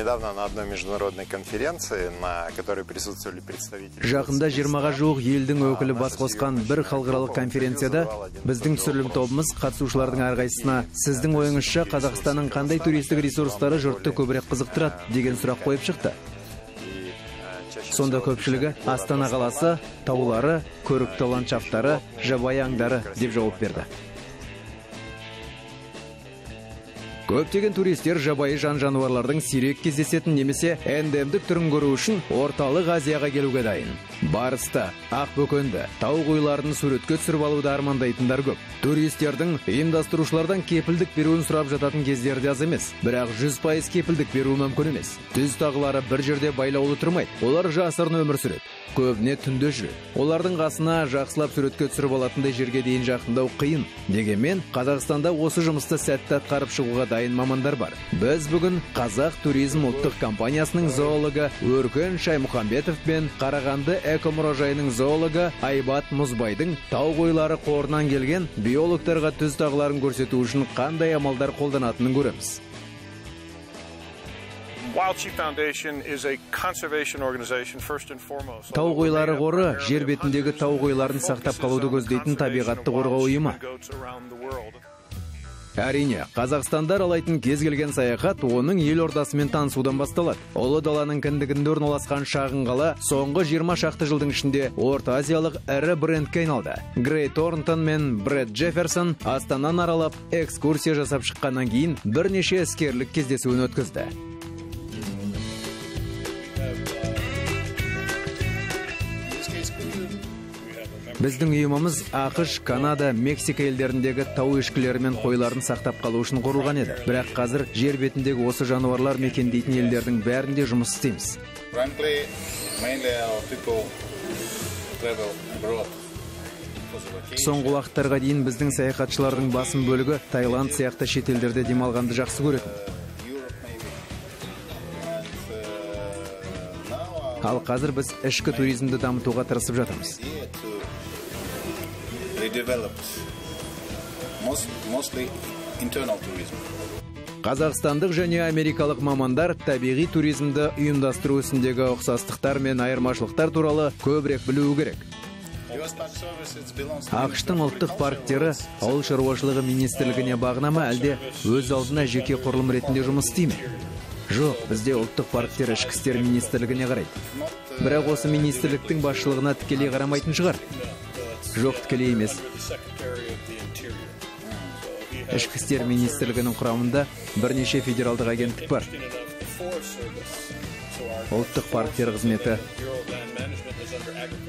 недавно на одной международной конференции, на которой присутствовали представители... Жақында 20-ға жуық елдің өкілі бас қосқан бір халықаралық конференцияда біздің түсірілім тобымыз қатысушылардың әрқайсысына сіздің ойыңызша Қазақстанның қандай туристік ресурстары жұртты көбірек қызықтырады деген сұрақ қойып шықты. Сонда көпшілігі Астана қаласы, таулары, көрікті ландшафтары, жабайы аңдары деп жауап берді. Көптеген туристер жабайы жан жануарлардың сирек кездесетін немесе эндемдік түрін көру үшін орталық азияға келуге дайын. Барысты ақбөкенді тау қойларын суретке түсіріп алуды армандайтындар көп. Туристердің ұйымдастырушылардан кепілдік беруін сұрап жататын кездері де аз емес. Бірақ жүз пайыз кепілдік беру мүмкін емес. Түз тағылары бір жерде байлаулы тұрмайды. Олар жасырын өмір сүреді. Көбіне түнде жүреді. Олардың қасына жақсылап суретке түсіріп алатындай жерге дейін жақындау қиын. Дегенмен қазақстанда осы жұмысты сәтті атқарып шығуға дайын мамандар бар. Біз бүгін қазақ туризм ұлттық компаниясының зоологы өркен шаймұхамбетов пен қарағанды экомұражайының зоологы айбат мұзбайдың тау қойлары қорынан келген биологтарға түз тағыларын көрсету үшін қандай амалдар қолданатынын көреміз. Тау қойлары қоры жер бетіндегі тау қойларын сақтап қалуды көздейтін табиғатты қорғау ұйымы. Әрине қазақстанда аралайтын кез келген саяхат оның елордасымен танысудан басталады. Ұлы даланың кіндігінде орналасқан шағын қала соңғы 20 шақты жылдың ішінде орта азиялық ірі брендке айналды. Грей торнтон мен брэд джефферсон астананы аралап экскурсия жасап шыққаннан кейін бірнеше іскерлік кездесуін өткізді. Біздің ұйымымыз ақш канада мексика елдеріндегі тау ешкілері мен қойларын сақтап қалу үшін құрылған еді. Бірақ қазір жер бетіндегі осы жануарлар мекендейтін елдердің бәрінде жұмыс істейміз. Соңғы уақыттарға дейін біздің саяхатшылардың басым бөлігі таиланд сияқты шетелдерде демалғанды жақсы көретін. Ал қазір біз ішкі туризмді дамытуға тырысып жатырмыз. Қазақстандық және америкалық мамандар табиғи туризмді ұйымдастыру ісіндегі ұқсастықтар мен айырмашылықтар туралы көбірек білуі керек. Ақштың ұлттық парктері ауыл шаруашылығы министрлігіне бағына ма әлде өз алдына жеке құрылым ретінде жұмыс істей ме? Жоқ бізде ұлттық парктер ішкі істер министрлігіне қарайды. Бірақ осы министрліктің басшылығына тікелей қарамайтын шығар. Жоқ тікелей емес. Ішкі істер министрлігінің құрамында бірнеше федералдық агенттік бар. Ұлттық парктер қызметі.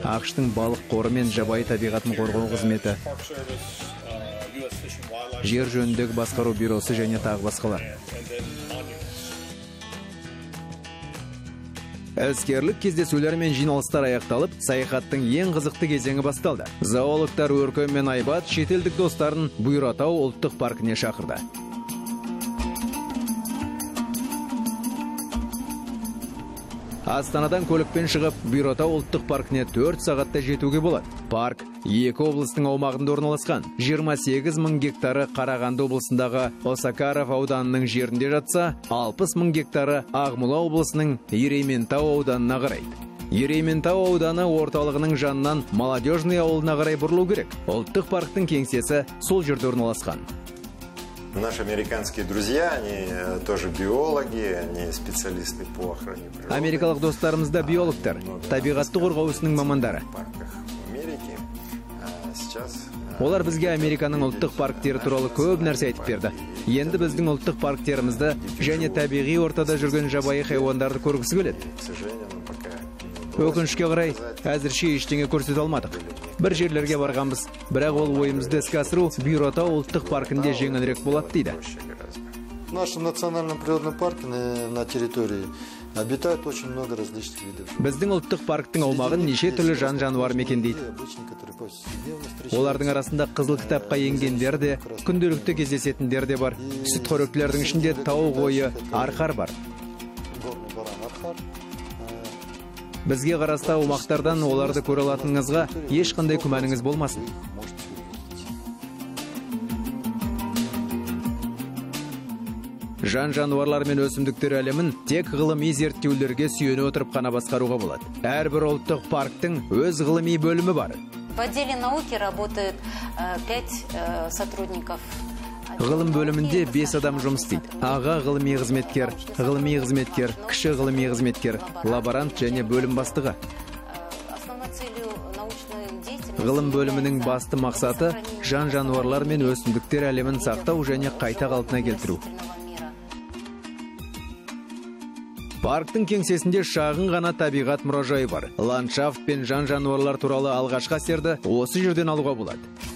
Ақштың балық қоры мен жабайы табиғатын қорғау қызметі. Жер жөніндегі басқару бюросы және тағы басқалар. Әскерлік кездесулер мен жиналыстар аяқталып саяхаттың ең қызықты кезеңі басталды. Зоологтар өркен мен айбат шетелдік достарын бұйратау ұлттық паркіне шақырды. Астанадан көлікпен шығып бұйратау ұлттық паркіне төрт сағатта жетуге болады. Парк екі облыстың аумағында орналасқан. 28 мың гектары қарағанды облысындағы осакаров ауданының жерінде жатса 60 мың гектары ақмола облысының ерейментау ауданына қарайды. Ерейментау ауданы орталығының жанынан молодежный ауылына қарай бұрылу керек. Ұлттық парктың кеңсесі сол жерде орналасқан. Наши американские друзья, они э, тоже биологи, они специалисты по охране природы. Америкалық достарымыз да биологтар, табиғатты қорғау ісінің мамандары. Олар бізге Американың ұлттық парктері туралы көп нәрсе айтып берді. Енді біздің ұлттық парктерімізді және табиғи ортада жүрген жабайы хайуандарды көргісі келеді. Өкінішке қарай, әзірше ештеңе көрсете алмадық. Бір жерлерге барғанбыз. Бірақ ол ойымызды іске асыру бұйратау ұлттық паркінде жеңілірек болады дейді. В нашем национальном природном парке на территории обитает очень много различных видов. Біздің ұлттық парктың аумағын неше түрлі жан жануар мекендейді олардың арасында қызыл кітапқа енгендер де күнделікті кездесетіндер де бар. Сүтқоректілердің ішінде тау қойы арқар бар. Бізге қарасты аумақтардан оларды көре алатыныңызға ешқандай күмәніңіз болмасын. Жан жануарлар мен өсімдіктер әлемін тек ғылыми зерттеулерге сүйене отырып қана басқаруға болады. Әрбір ұлттық парктың өз ғылыми бөлімі бар. В отделе науки работают э, пять э, сотрудников. Ғылым бөлімінде бес адам жұмыс істейді. Аға ғылыми қызметкер ғылыми қызметкер кіші ғылыми қызметкер лаборант және бөлім бастығы. Ғылым бөлімінің басты мақсаты жан жануарлар мен өсімдіктер әлемін сақтау және қайта қалпына келтіру. Парктың кеңсесінде шағын ғана табиғат мұражайы бар. Ландшафт пен жан жануарлар туралы алғашқы әсерді осы жерден алуға болады.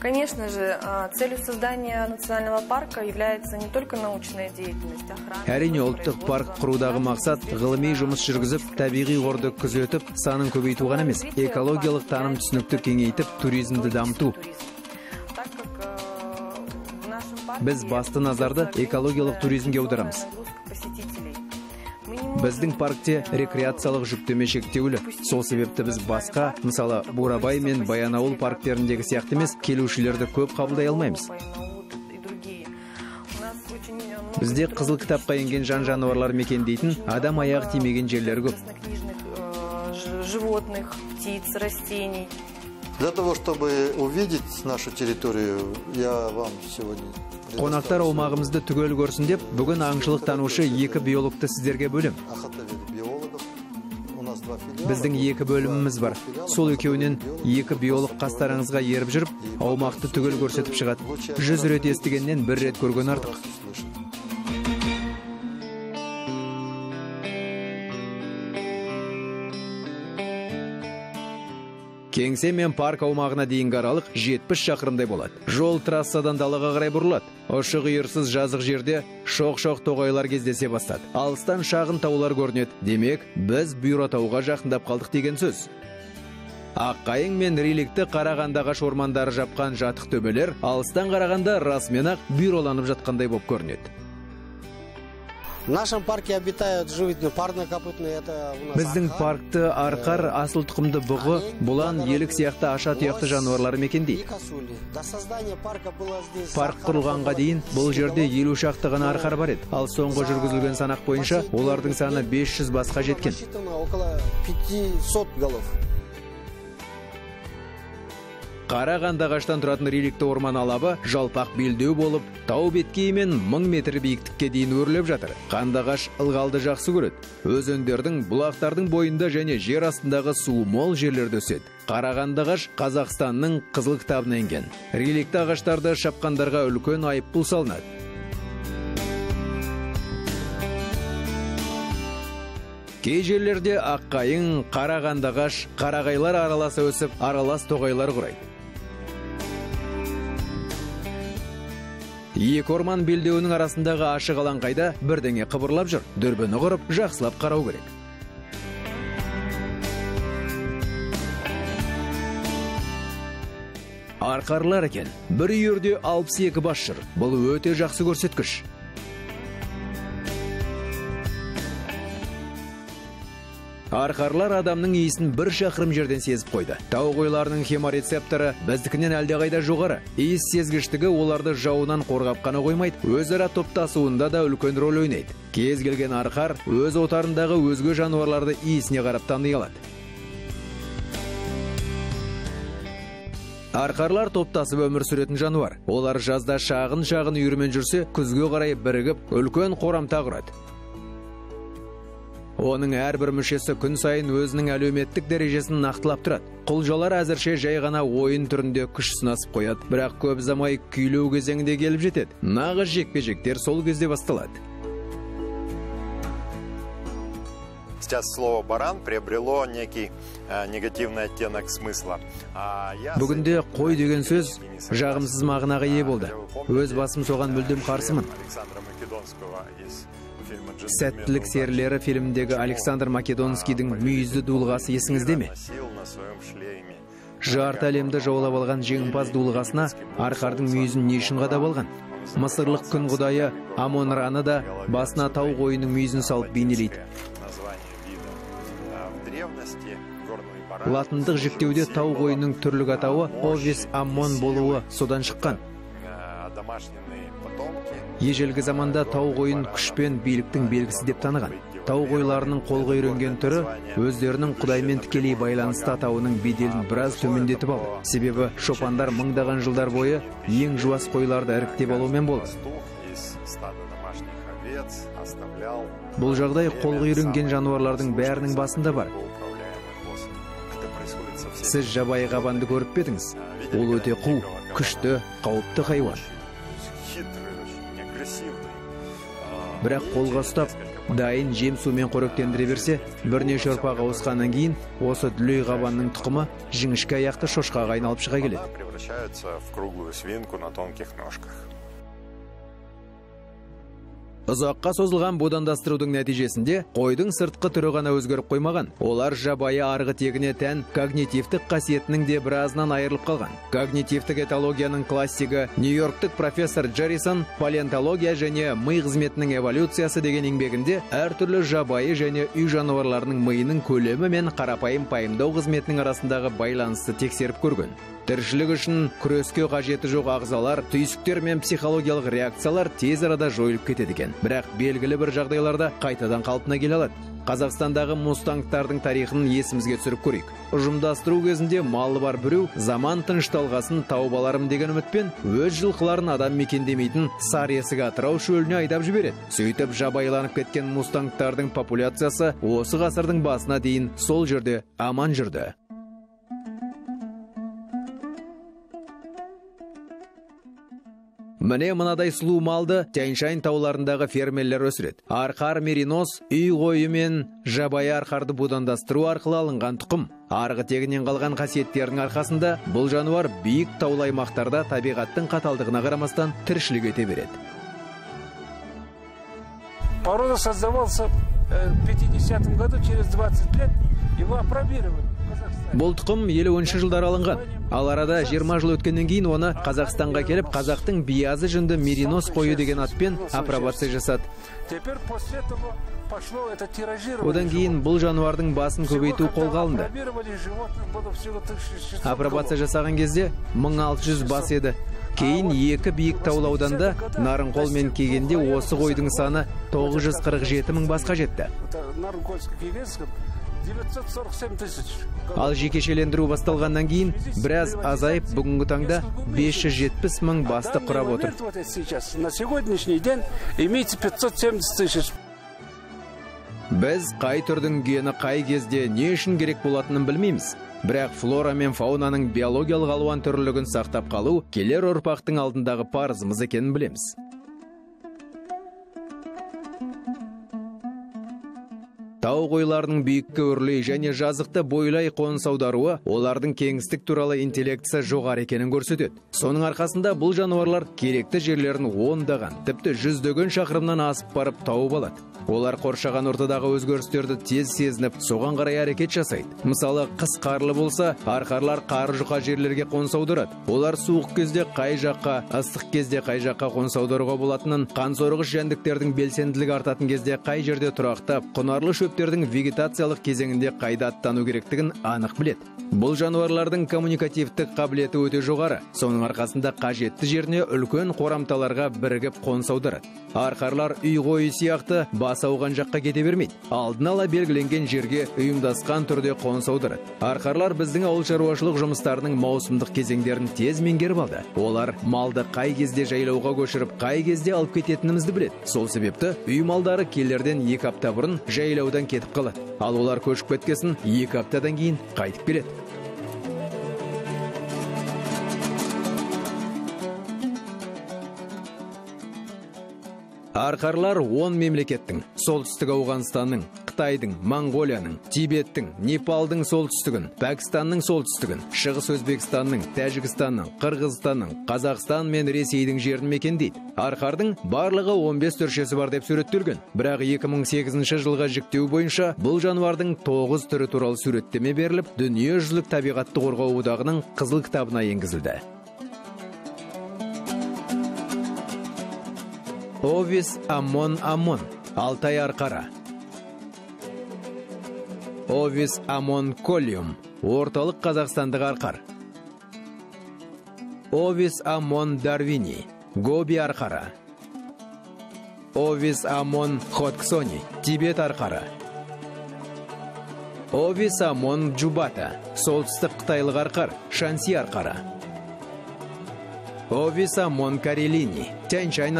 Конечно же, целью создания национального парка является не только научная деятельность, охрана... әрине ұлттық парк құрудағы мақсат ғылыми жұмыс жүргізіп табиғи қорды күзетіп санын көбейту ғана емес экологиялық таным түсінікті кеңейтіп туризмді дамыту. Так как э, Біз басты назарды экологиялық туризмге аударамыз. Біздің паркте рекреациялық жүктеме шектеулі. Сол себепті біз басқа мысалы бурабай мен баянауыл парктеріндегі сияқты емес келушілерді көп қабылдай алмаймыз. Бізде қызыл кітапқа енген жан жануарлар мекендейтін адам аяғы тимеген жерлер көп. Животных, птиц, растений. Для того, чтобы увидеть нашу территорию, я вам сегодня... қонақтар аумағымызды түгел көрсін деп бүгін аңшылық танушы екі биологты сіздерге бөлем. Біздің екі бөліміміз бар. Сол екеуінен екі биолог қастарыңызға еріп жүріп аумақты түгел көрсетіп шығады. Жүз рет естігеннен бір рет көрген артық. Кеңсе мен парк аумағына дейінгі аралық 70 шақырымдай болады. Жол трассадан далаға қарай бұрылады. Ұшы қиырсыз жазық жерде шоқ шоқ тоғайлар кездесе бастады. Алыстан шағын таулар көрінеді. Демек біз бұйратауға жақындап қалдық деген сөз. Аққайың мен реликті қарағандағаш ормандары жапқан жатық төбелер алыстан қарағанда расымен ақ бюроланып жатқандай болып көрінеді. В нашем парке обитают животные парнокопытные. Это у нас біздің паркты арқар асыл тұқымды бұғы бұлан елік сияқты аша тұяқты жануарлар мекендейді парк құрылғанға дейін бұл жерде елу шақты ғана арқар бар еді. Ал соңғы жүргізілген санақ бойынша олардың саны 500 басқа жеткен. Насчитано около 500 голов. қара қандағаштан тұратын реликті орман алабы жалпақ белдеу болып тау беткейімен мың метр биіктікке дейін өрлеп жатыр. Қандағаш ылғалды жақсы көреді. Өзендердің бұлақтардың бойында және жер астындағы суы мол жерлерде өседі. Қарағандағаш қазақстанның қызыл кітабына енген. Реликті ағаштарды шапқандарға үлкен айыппұл салынады. Кей жерлерде аққайың қарағандағаш қарағайлар араласа өсіп аралас тоғайлар құрайды. Екі орман белдеуінің арасындағы ашық алаңқайда бірдеңе қыбырлап жүр. Дүрбіні құрып жақсылап қарау керек. Арқарлар екен. Бір үйірде 62 бас жүр. Бұл өте жақсы көрсеткіш. Арқарлар адамның иісін бір шақырым жерден сезіп қойды. Тау қойларының хеморецепторы біздікінен әлдеқайда жоғары. Иіс сезгіштігі оларды жауынан қорғап қана қоймайды өзара топтасуында да үлкен рөл ойнайды. Кез келген арқар өз отарындағы өзге жануарларды иісіне қарап тани алады. Арқарлар топтасып өмір сүретін жануар. Олар жазда шағын шағын үйірмен жүрсе күзге қарай бірігіп үлкен қорамта құрады оның әрбір мүшесі күн сайын өзінің әлеуметтік дәрежесін нақтылап тұрады. Құлжалар әзірше жай ғана ойын түрінде күш сынасып қояды. Бірақ көп ұзамай күйлеу кезеңі де келіп жетеді. Нағыз жекпе жектер сол кезде басталады. Сейчас слово «баран» приобрело некий э, негативный оттенок смысла. Бүгінде қой деген сөз жағымсыз мағынаға ие болды. өз басым соған мүлдем член қарсымын. Александра Македонского из фильма «Джентльмены сәттілік удачи». серілері фильміндегі александр македонскийдің мүйізді дулығасы есіңізде ме? Жарты әлемді жаулап алған жеңімпаз дулығасына арқардың мүйізін не үшін қадап алған? Мысырлық күн құдайы амон раны да басына тау қойының мүйізін салып бейнелейді. Латындық жіктеуде тау қойының түрлік атауы овес аммон болуы содан шыққан. Ежелгі заманда тау қойын күш пен биліктің белгісі деп таныған. Тау қойларының қолға үйренген түрі өздерінің құдаймен тікелей байланысты атауының беделін біраз төмендетіп алды. Себебі шопандар мыңдаған жылдар бойы ең жуас қойларды іріктеп алумен болды бұл жағдай қолға үйренген жануарлардың бәрінің басында бар. Сіз жабайы қабанды көріп пе едіңіз? Ол өте қу күшті қауіпті хайуан. Бірақ қолға ұстап дайын жем сумен қоректендіре берсе бірнеше ұрпақ ауысқаннан кейін осы дүлей қабанның тұқымы жіңішке аяқты шошқаға айналып шыға келеді превращается в круглую свинку на тонких ножках. Ұзаққа созылған будандастырудың нәтижесінде қойдың сыртқы түрі ғана өзгеріп қоймаған. Олар жабайы арғы тегіне тән когнитивтік қасиетінің де біразынан айырылып қалған. Когнитивтік этологияның классигі нью-йорктік профессор джеррисон палеонтология және ми қызметінің эволюциясы деген еңбегінде әртүрлі жабайы және үй жануарларының миының көлемі мен қарапайым пайымдау қызметінің арасындағы байланысты тексеріп көрген. Тіршілік үшін күреске қажеті жоқ ағзалар түйсіктер мен психологиялық реакциялар тез арада жойылып кетеді екен. Бірақ белгілі бір жағдайларда қайтадан қалпына келе алады. Қазақстандағы мустангтардың тарихын есімізге түсіріп көрейік. Ұжымдастыру кезінде малы бар біреу заман тынышталғасын тауып аларым деген үмітпен өз жылқыларын адам мекендемейтін сар есік атырау шөліне айдап жібереді. Сөйтіп жабайыланып кеткен мустангтардың популяциясы осы ғасырдың басына дейін сол жерде аман жүрді. Міне мынадай сұлу малды тянь шань тауларындағы фермерлер өсіреді. Арқар меринос үй қойы мен жабайы арқарды будандастыру арқылы алынған тұқым. Арғы тегінен қалған қасиеттерінің арқасында бұл жануар биік таулы аймақтарда табиғаттың қаталдығына қарамастан тіршілік ете береді. Порода создавался э, в 50 году, через 20 лет его опробировали бұл тұқым елуінші жылдары алынған. Ал арада 20 жыл өткеннен кейін оны қазақстанға келіп қазақтың биязы жүнді меринос қойы деген атпен апробация жасады. Одан кейін бұл жануардың басын көбейту қолға алынды. Опробировали животных было всего 1600 апробация жасаған кезде 1600 бас еді. Кейін екі биік таулы ауданда нарынқол мен кегенде осы қойдың саны 947 мың басқа жетті. Вот, а, на Рукольско-Киренском 947 тысяч. ал жекешелендіру басталғаннан кейін біраз азайып бүгінгі таңда 570 мың басты құрап отыр момент вот это сейчас, на сегодняшний день имеется 570 тысяч. біз қай түрдің гені қай кезде не үшін керек болатынын білмейміз бірақ флора мен фаунаның биологиялық алуан түрлілігін сақтап қалу келер ұрпақтың алдындағы парызымыз екенін білеміз тау қойларының биікке өрлей және жазықты бойлай қоныс аударуы олардың кеңістік туралы интеллектісі жоғары екенін көрсетеді. Соның арқасында бұл жануарлар керекті жерлерін ондаған тіпті жүздеген шақырымнан асып барып тауып алады. Олар қоршаған ортадағы өзгерістерді тез сезініп соған қарай әрекет жасайды. Мысалы қыс қарлы болса арқарлар қар жұқа жерлерге қоныс аударады. Олар суық кезде қай жаққа ыстық кезде қай жаққа қоныс аударуға болатынын қан сорғыш жәндіктердің белсенділігі артатын кезде қай жерде тұрақтап құнарлы шөптердің вегетациялық кезеңінде қайда аттану керектігін анық біледі. Бұл жануарлардың коммуникативтік қабілеті өте жоғары. Соның арқасында қажетті жеріне үлкен қорамталарға бірігіп қоныс аударады. Арқарлар үй қойы сияқты бас ауған жаққа кете бермейді. Алдын ала белгіленген жерге ұйымдасқан түрде қоныс аударады. Арқарлар біздің ауыл шаруашылық жұмыстарының маусымдық кезеңдерін тез меңгеріп алды. Олар малды қай кезде жайлауға көшіріп қай кезде алып кететінімізді біледі. Сол себепті үй малдары келерден екі апта бұрын жайлаудан кетіп қалады. Ал олар көшіп кеткесін екі аптадан кейін қайтып келеді. Арқарлар 10 мемлекеттің солтүстік ауғанстанның қытайдың моңғолияның тибеттің непалдың солтүстігін пәкістанның солтүстігін шығыс өзбекстанның тәжікстанның қырғызстанның қазақстан мен ресейдің жерін мекендейді. Арқардың барлығы 15 түршесі бар деп суреттелген. Бірақ 2008 жылға жіктеу бойынша бұл жануардың 9 түрі туралы суреттеме беріліп дүниежүзілік табиғатты қорғау одағының қызыл кітабына енгізілді. Овис Амон Амон. Алтай арқара Овис Амон Колиум орталық қазақстандық арқар. Овис Амон Дарвини. Гоби арқара овис амон хотксони. Тибет арқары овис амон джубата. Солтүстік қытайлық арқар. Шанси арқары овис амон карелини. Тянь шань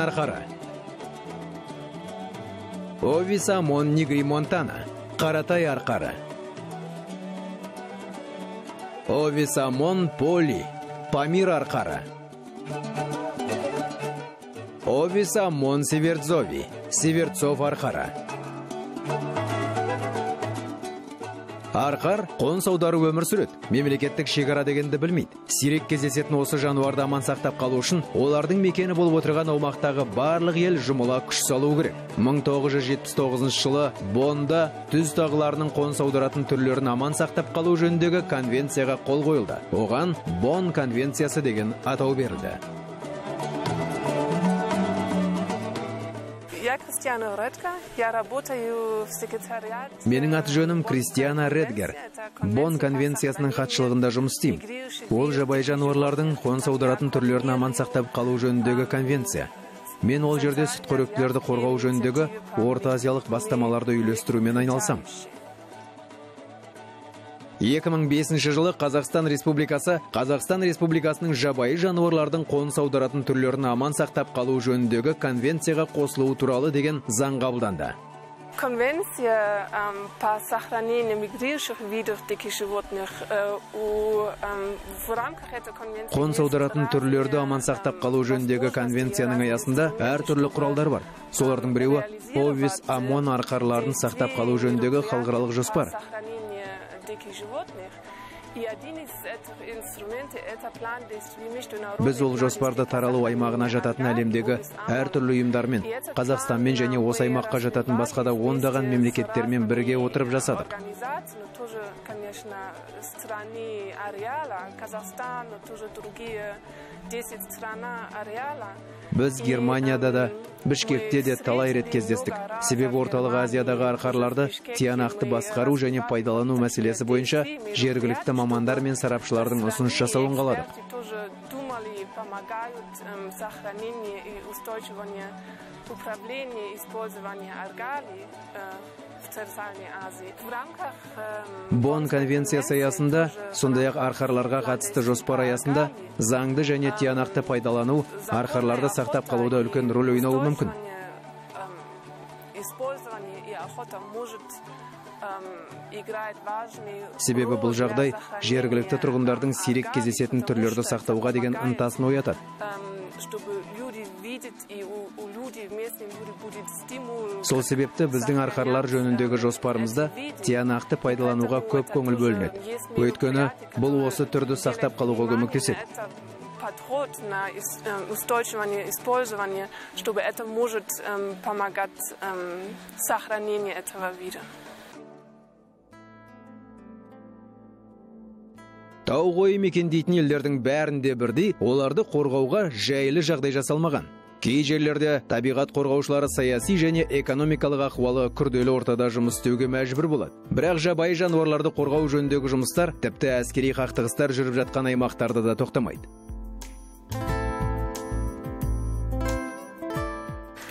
арқары овис амон нигри монтана қаратай арқары овис амон поли памир арқары овиса мон северцови северцов арқары арқар қоныс аударып өмір сүреді. Мемлекеттік шекара дегенді білмейді. Сирек кездесетін осы жануарды аман сақтап қалу үшін олардың мекені болып отырған аумақтағы барлық ел жұмыла күш салу керек. 1979 жылы бонда түз тағыларының қоныс аударатын түрлерін аман сақтап қалу жөніндегі конвенцияға қол қойылды. Оған бон конвенциясы деген атау берілді. Я Кристиана Редка, я работаю в секретариате. менің аты жөнім кристиана редгер. бон конвенциясының хатшылығында жұмыс істеймін ол жабайы жануарлардың қоныс аударатын түрлерін аман сақтап қалу жөніндегі конвенция. Мен ол жерде сүтқоректілерді қорғау жөніндегі орта азиялық бастамаларды үйлестірумен айналысамын 2005 жылы Қазақстан Республикасы Қазақстан Республикасының жабайы жануарлардың қоныс аударатын түрлерін аман сақтап қалу жөніндегі конвенцияға қосылуы туралы деген заң қабылданды Конвенция по сохранению мигрирующих видов диких животных. э, у, эм, в рамках этой конвенции... қоныс аударатын түрлерді аман сақтап қалу жөніндегі конвенцияның аясында әртүрлі құралдар бар солардың біреуі овис амон арқарларын сақтап қалу жөніндегі халықаралық жоспар біз ол жоспарды таралу аймағына жататын әлемдегі әртүрлі ұйымдармен қазақстанмен және осы аймаққа жататын басқа да ондаған мемлекеттермен бірге отырып жасадық. Организации, но тоже, конечно, страны ареала, Казахстан, но тоже другие 10 стран ареала. біз германияда да бішкекте де талай рет кездестік себебі орталық азиядағы арқарларды тиянақты басқару және пайдалану мәселесі бойынша жергілікті мамандар мен сарапшылардың ұсыныс жасауын қаладық использования э, в Центральной Азии. В рамках эм, бон конвенциясы аясында сондай ақ арқарларға қатысты жоспар аясында заңды және тиянақты пайдалану арқарларды сақтап қалуда үлкен рөл ойнауы мүмкін. Себебі бұл жағдай жергілікті тұрғындардың сирек кездесетін түрлерді сақтауға деген ынтасын оятады. Сол себепті біздің арқарлар жөніндегі жоспарымызда тиянақты пайдалануға көп көңіл бөлінеді. өйткені бұл осы түрді сақтап қалуға көмектеседі. Это подход на ис- эм, устойчивое использование, чтобы это может эм, помогать эм, сохранению этого вида. тау қойы мекендейтін елдердің бәрінде бірдей оларды қорғауға жайлы жағдай жасалмаған. Кей жерлерде табиғат қорғаушылары саяси және экономикалық ахуалы күрделі ортада жұмыс істеуге мәжбүр болады бірақ жабайы жануарларды қорғау жөніндегі жұмыстар тіпті әскери қақтығыстар жүріп жатқан аймақтарда да тоқтамайды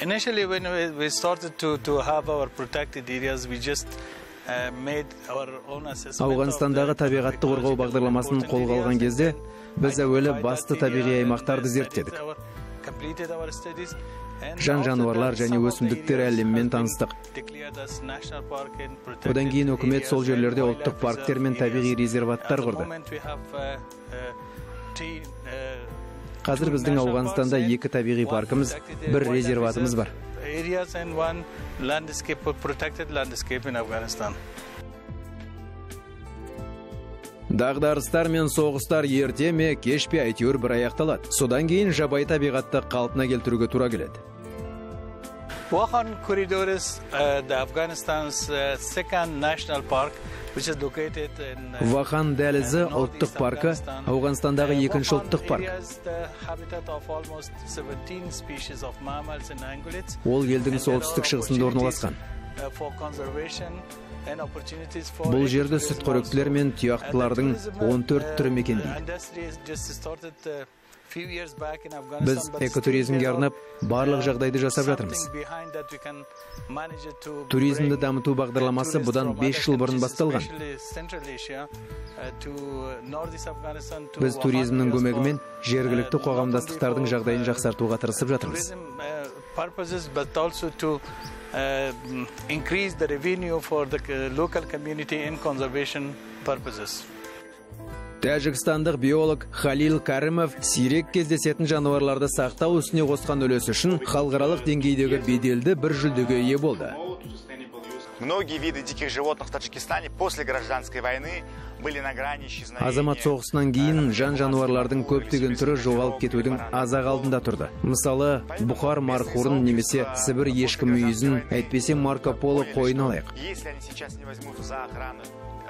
Initially, when we, we started to, to have our protected areas, we just made our own assessment. of ауғанстандағы табиғатты қорғау бағдарламасын қолға алған кезде біз әуелі басты табиғи аймақтарды зерттедік жан жануарлар және өсімдіктер әлемімен таныстық. Одан кейін үкімет сол жерлерде ұлттық парктер мен табиғи резерваттар құрды. Қазір біздің ауғанстанда екі табиғи паркіміз бір резерватымыз бар. Дағдарыстар мен соғыстар ерте ме кеш пе әйтеуір бір аяқталады. Содан кейін жабайы табиғатты қалпына келтіруге тура келеді. Corridor is uh, the Afghanistan's uh, second national park, which is located in. Uh, вахан дәлізі uh, ұлттық паркі ауғанстандағы Uh, екінші ұлттық парк area is the habitat of almost 17 species of mammals and ungulates. ол елдің солтүстік шығысында орналасқан. Бұл ecotourism сүтқоректілер мен тұяқтылардың And the tourism, 14 түрі мекендейді біз экотуризмге арнап барлық жағдайды жасап жатырмыз. Туризмді дамыту бағдарламасы бұдан from 5 жыл бұрын басталған. Біз туризмнің көмегімен жергілікті қоғамдастықтардың жағдайын жақсартуға тырысып жатырмыз. Uh, increase the revenue for the uh, local community in conservation purposes. тәжікстандық биолог халил кәрімов сирек кездесетін жануарларды сақтау ісіне қосқан үлесі үшін халықаралық деңгейдегі беделді бір жүлдеге ие болды Многие виды диких животных в Таджикистане после гражданской войны азамат соғысынан кейін жан жануарлардың көптеген түрі жоғалып кетудің азақ алдында тұрды мысалы бұхар мархурын немесе сібір ешкі мүйізін әйтпесе марко поло қойын алайық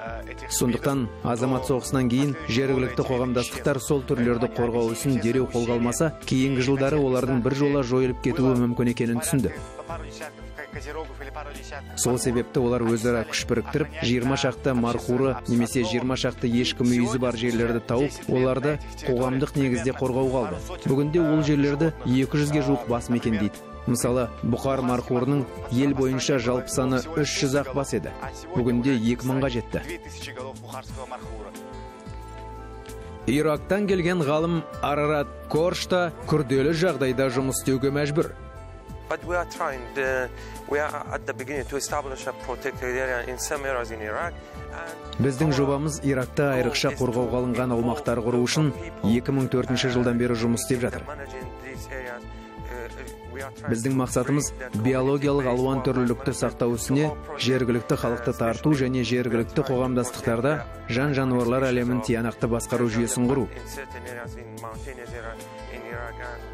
э, сондықтан азамат соғысынан кейін жергілікті қоғамдастықтар сол түрлерді қорғау ісін дереу қолға алмаса кейінгі жылдары олардың біржола жойылып кетуі мүмкін екенін түсінді козерогов или пару десятков. Сол себепті олар өзара күш біріктіріп жиырма шақты мархуры немесе жиырма шақты ешкі мүйізі бар жерлерді тауып оларды қоғамдық негізде қорғауға алды. Бүгінде ол жерлерді 200-ге жуық бас мекендейді мысалы бұқар мархурының ел бойынша жалпы саны 300 ақ бас еді. Бүгінде 2000-ға жетті. 2000 голов бухарского мархура. ирактан келген ғалым арарат корш та күрделі жағдайда жұмыс істеуге мәжбүр. But we are trying. The, we are at the beginning to establish a protected area in some areas in Iraq. Біздің жобамыз иракта айрықша қорғауға алынған аумақтар құру үшін 2004 жылдан бері жұмыс істеп жатыр uh, trying біздің мақсатымыз биологиялық алуан түрлілікті сақтау ісіне жергілікті халықты тарту және жергілікті қоғамдастықтарда жан жануарлар әлемін тиянақты басқару жүйесін құру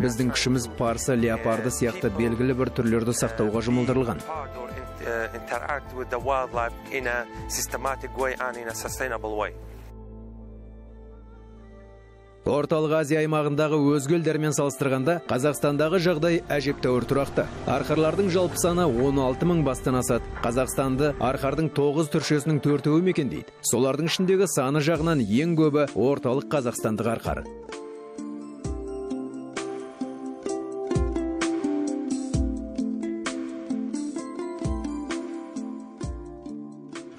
біздің күшіміз парсы леопарды сияқты белгілі бір түрлерді сақтауға жұмылдырылған. Орталық азия аймағындағы өзге елдермен салыстырғанда қазақстандағы жағдай әжептәуір тұрақты. Арқарлардың жалпы саны 16 мың бастан асады. Қазақстанды арқардың 9 түршесінің төртеуі мекендейді. Солардың ішіндегі саны жағынан ең көбі орталық қазақстандық арқар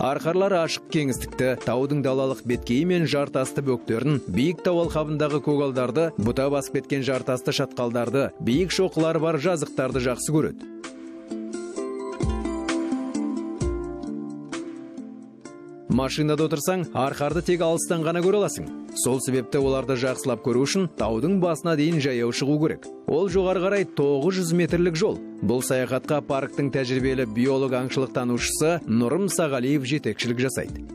арқарлар ашық кеңістікті таудың далалық беткейі мен жартасты бөктерін биік тау алқабындағы көгалдарды бұта басып кеткен жартасты шатқалдарды биік шоқылары бар жазықтарды жақсы көреді. Машинада отырсаң арқарды тек алыстан ғана көре аласың. Сол себепті оларды жақсылап көру үшін таудың басына дейін жаяу шығу керек. Ол жоғары қарай 900 метрлік жол. Бұл саяхатқа парктің тәжірибелі биолог аңшылық танушысы нұрым сағалиев жетекшілік жасайды.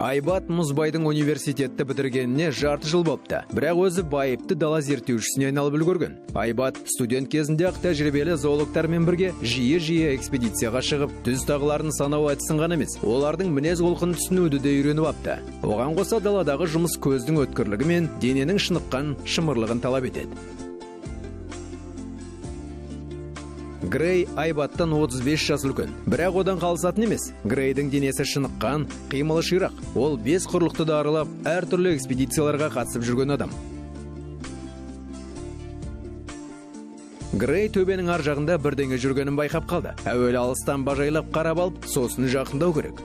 Айбат мұзбайдың университетті бітіргеніне жарты жыл болыпты бірақ өзі байыпты дала зерттеушісіне айналып үлгерген. Айбат студент кезінде ақ тәжірибелі зоологтармен бірге жиі жиі экспедицияға шығып түз тағыларын санау әдісін ғана емес олардың мінез құлқын түсінуді де үйреніп апты. Оған қоса даладағы жұмыс көздің өткірлігі мен дененің шыныққан шымырлығын талап етеді. Грей айбаттан 35 жас үлкен. Бірақ одан қалысатын емес. Грейдің денесі шыныққан қимылы ширақ. Ол бес құрлықты да аралап әртүрлі экспедицияларға қатысып жүрген адам. Грей төбенің ар жағында бірдеңе жүргенін байқап қалды. Әуелі алыстан бажайлап қарап алып сосын жақындау керек.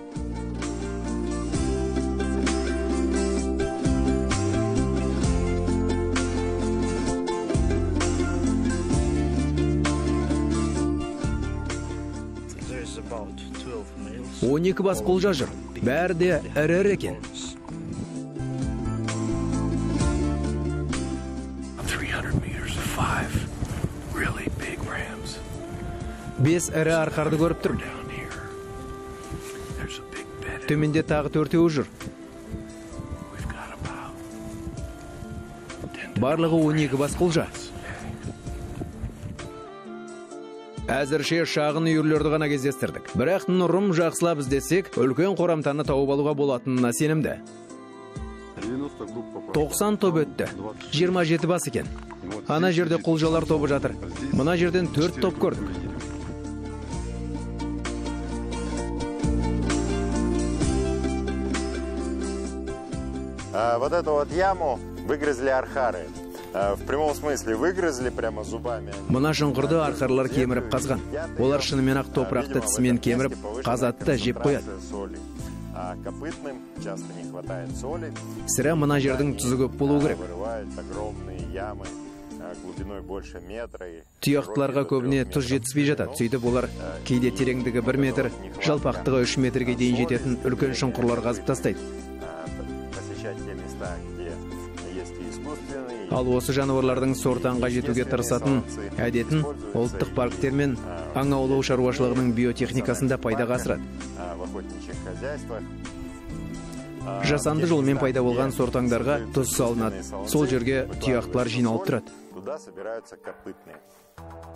There's about 12 males. 12 бас құлжа жүр бәрі де ірі ірі екен 300 meters of five really big rams. бес ірі арқарды көріп тұрмын төменде тағы төртеуі жүр. We've got about 10 барлығы 12 бас құлжа әзірше шағын үйірлерді ғана кездестірдік. Бірақ нұрым жақсылап іздесек үлкен қорамтаны тауып алуға болатынына сенімді. 90 топ өтті. 27 бас екен. Ана жерде құлжалар тобы жатыр. Мына жерден төрт топ көрдік. Вот эту вот яму выгрызли архары. А, В прямом смысле выгрызли прямо зубами. мына шұңқырды арқарлар кеміріп қазған. Олар шынымен ақ топырақты тісімен кеміріп қазатты да жеп қояды. копытным часто не хватает соли. сірә мына жердің тұзы көп болу керек. огромные ямы а, глубиной больше метра. тұяқтыларға көбіне тұз жетіспей жатады. Сөйтіп олар кейде тереңдігі бір метр жалпақтығы үш метрге дейін жететін үлкен шұңқырлар қазып тастайды. Ал осы жануарлардың сортаңға жетуге тырысатын әдетін ұлттық парктер мен аң аулау шаруашылығының биотехникасында пайдаға асырады. Жасанды жолмен пайда болған сортаңдарға тұз салынады. Сол жерге тұяқтылар жиналып тұрады. Туда собираются копытные.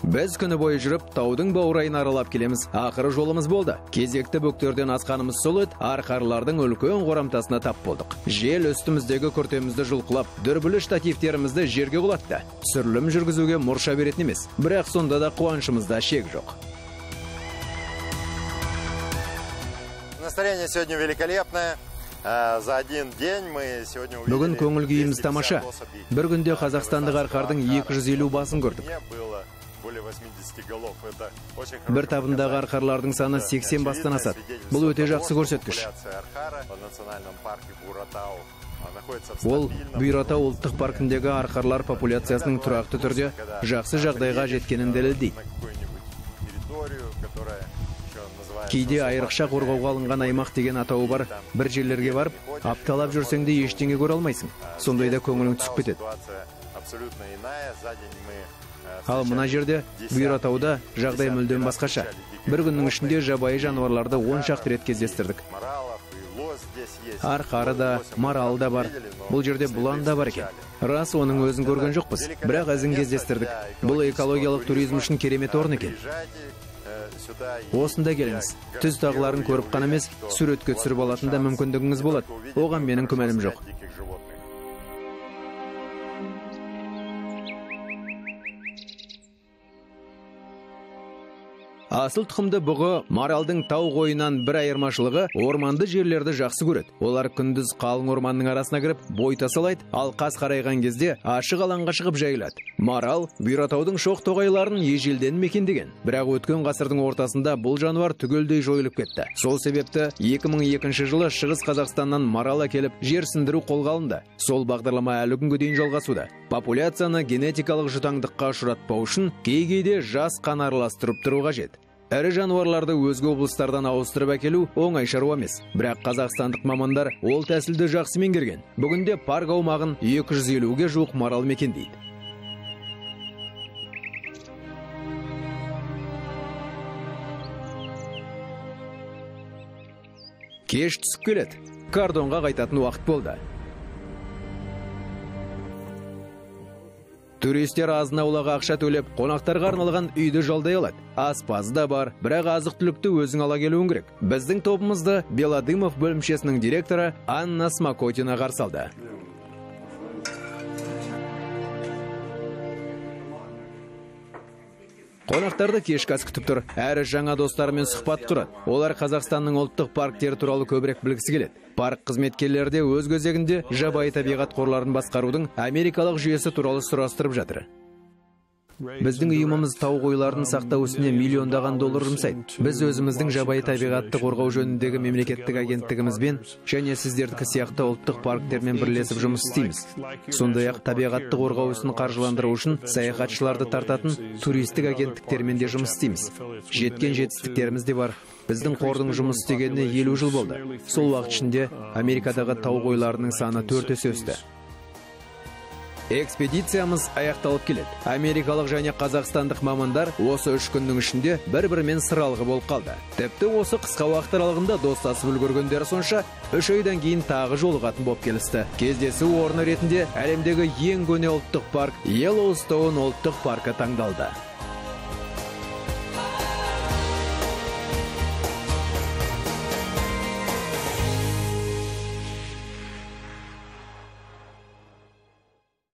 Біз күні бойы жүріп таудың баурайын аралап келеміз ақыры жолымыз болды кезекті бөктерден асқанымыз сол еді арқарлардың үлкен қорамтасына тап болдық. Жел үстіміздегі күртемізді жұлқылап дүрбілі штативтерімізді жерге құлатты. Түсірілім жүргізуге мұрша беретін емес. Бірақ сонда да қуанышымызда шек жоқ. Настроение сегодня великолепное. А, За один день мы сегодня бүгін көңіл күйіміз 250 тамаша. бір күнде қазақстандық арқардың 250 басын көрдік. Не было более 80 голов. Это очень бір табындағы арқарлардың саны 80 бастан асады. бұл өте жақсы көрсеткіш. ол стабильном бұйрата ұлттық паркіндегі арқарлар популяциясының тұрақты түрде жақсы жағдайға жеткенін дәлелдейді. Кейде айрықша қорғауға алынған аймақ деген атауы бар. Бір жерлерге барып апталап жүрсең де ештеңе көре алмайсың. Сондайда көңілің түсіп кетеді. Ал мына жерде бұйратауда жағдай мүлдем басқаша. Бір күннің ішінде жабайы жануарларды он шақты рет кездестірдік. Арқары да маралы да бар. Бұл жерде бұлан да бар екен. Рас оның өзін көрген жоқпыз. Бірақ ізін кездестірдік. Бұл экологиялық туризм үшін керемет орын екен. Осында келіңіз. Түз тағыларын көріп қана емес суретке түсіріп мүмкіндігіңіз болады. Оған менің күмәнім жоқ. Асыл тұқымды бұғы маралдың тау қойынан бір айырмашылығы орманды жерлерді жақсы көреді. Олар күндіз қалың орманның арасына кіріп бой тасалайды. Ал қас қарайған кезде ашық алаңға шығып жайылады. Марал бұйратаудың шоқ тоғайларын ежелден мекендеген. Бірақ өткен ғасырдың ортасында бұл жануар түгелдей жойылып кетті. Сол себепті 2002 жылы шығыс қазақстаннан марал әкеліп жер сіндіру қолға алынды. Сол бағдарлама әлі күнге дейін жалғасуда. Популяцияны генетикалық жұтаңдыққа ұшыратпау үшін кей кейде жас қан араластырып тұру қажет. Ірі жануарларды өзге облыстардан ауыстырып әкелу оңай шаруа емес. Бірақ қазақстандық мамандар ол тәсілді жақсы меңгерген. Бүгінде парк аумағын 250-ге жуық марал мекендейді. Кеш түсіп келеді. Кардонға қайтатын уақыт болды. Туристер азын аулаға ақша төлеп қонақтарға арналған үйді жалдай алады. Аспазы да бар бірақ азық түлікті өзің ала келуің керек. Біздің тобымызды белодымов бөлімшесінің директоры анна смакотина қарсы алды. Қонақтарды кешкі ас күтіп тұр. Әрі жаңа достарымен сұхбат құрады олар қазақстанның ұлттық парктері туралы көбірек білгісі келеді. Парк қызметкерлері де өз кезегінде жабайы табиғат қорларын басқарудың америкалық жүйесі туралы сұрастырып жатыр. Біздің ұйымымыз тау қойларын сақтау ісіне миллиондаған доллар жұмсайды. біз өзіміздің жабайы табиғатты қорғау жөніндегі мемлекеттік агенттігімізбен және сіздердікі сияқты ұлттық парктермен бірлесіп жұмыс істейміз. сондай ақ табиғатты қорғау ісін қаржыландыру үшін саяхатшыларды тартатын туристік агенттіктермен де жұмыс істейміз. жеткен жетістіктеріміз де бар. Біздің қордың жұмыс істегеніне елу жыл болды. сол уақыт ішінде америкадағы тау қойларының саны төрт есе өсті. Экспедициямыз аяқталып келеді. Америкалық және қазақстандық мамандар осы үш күннің ішінде бір бірімен сыралғы болып қалды. Тіпті осы қысқа уақыт аралығында достасып үлгергендері сонша үш айдан кейін тағы жолығатын болып келісті. Кездесу орны ретінде әлемдегі ең көне ұлттық парк йеллоустоун ұлттық паркі таңдалды.